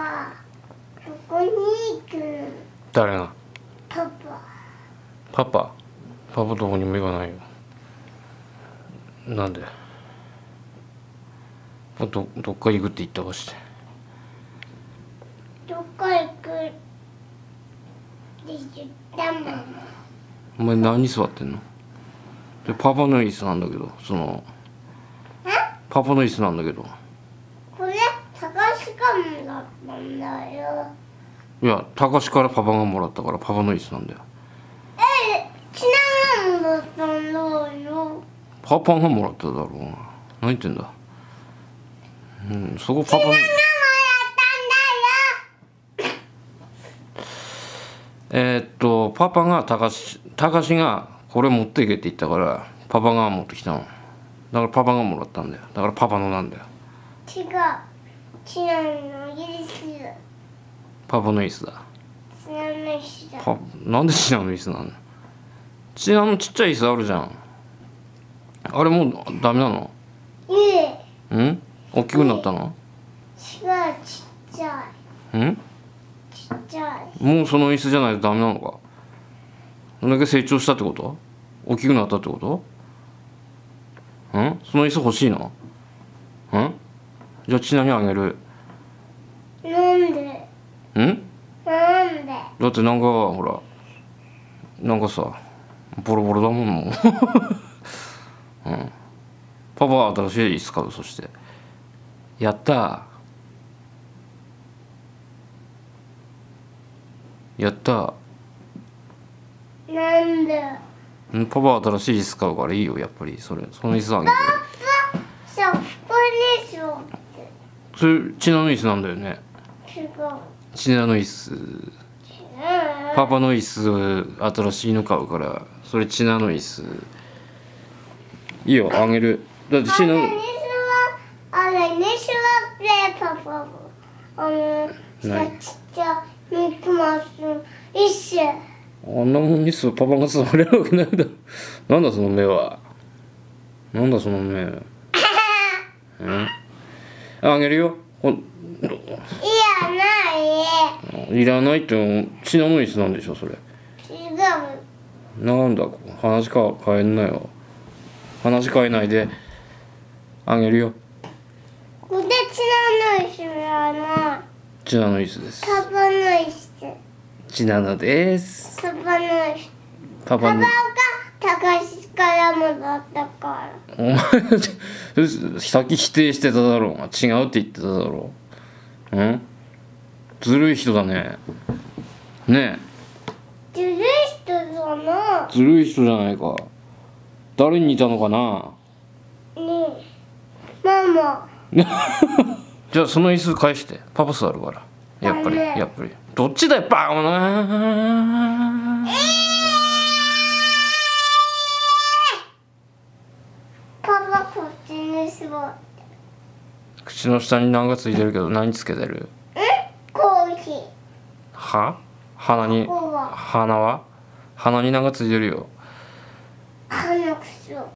パそこに行く。誰が？パパ。パパ？パパどこにも行かないよ。なんで？どどっか行くって言ったかして。どっか行くって言ったもん。お前何座ってんの？でパパの椅子なんだけどそのパパの椅子なんだけどしかもだったんだよいや高志からパパがもらったからパパの椅子なんだよ。えちなもだったんだよ？パパがもらっただろう何言ってんだ？うんそこパパのママやえーっとパパが高志高志がこれ持っていけって言ったからパパが持ってきたの。だからパパがもらったんだよ。だからパパのなんだよ。ったんだよ違うちなのイス。パパの椅子だ。ちなの石だパなんでチナの椅子なの？チナのちっちゃい椅子あるじゃん。あれもうダメなの？いえ。ん？大きくなったの？違うちっちゃい。ん？ちっちゃい。もうその椅子じゃないとダメなのか？そんだけ成長したってこと？大きくなったってこと？ん？その椅子欲しいの？んじゃあちなにあげる。なんで。ん？なんで。だってなんかほらなんかさボロボロだもんもう、うん、パパは新しい椅子買うそして。やった。やった。なんで。ん？パパは新しい椅子買うからいいよやっぱり。それその椅子あげるさこれでしょそれチナの椅子なんだよね。違う。チナの椅子。パパの椅子新しいの買うからそれチナの椅子。いいよあげる。だってチナあれにしはあれにしはねパパ。もあの何ちっちゃいミッキーマウス一緒あんなもんにすパパが座れるわけないだ。ろなんだその目は。なんだその目。うんあげるよ。いやない。いらないってチナの椅子なんでしょそれ。違うなんだ話か変えんなよ。話変えないで。あげるよ。これちなの石はなチナの椅子です。パパの石チナナです。パパの石パパのパパが高橋からもだったからお前さっき否定してただろうが違うって言ってただろう。うん？ずるい人だね。ねずるい人だな。えずるい人じゃないか。誰に似たのかな？ねえ。ママ。じゃあその椅子返して。パパ座るから。やっぱりやっぱり。どっちだよバーンっちに座って口の下に何がついてるけど何つけてる？コーヒー。は？鼻に？ここは。鼻は？鼻に何がついてるよ？鼻くそ